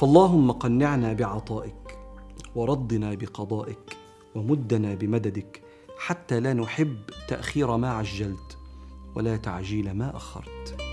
فاللهم قنعنا بعطائك وردنا بقضائك ومدنا بمددك حتى لا نحب تأخير ما عجلت ولا تعجيل ما أخرت.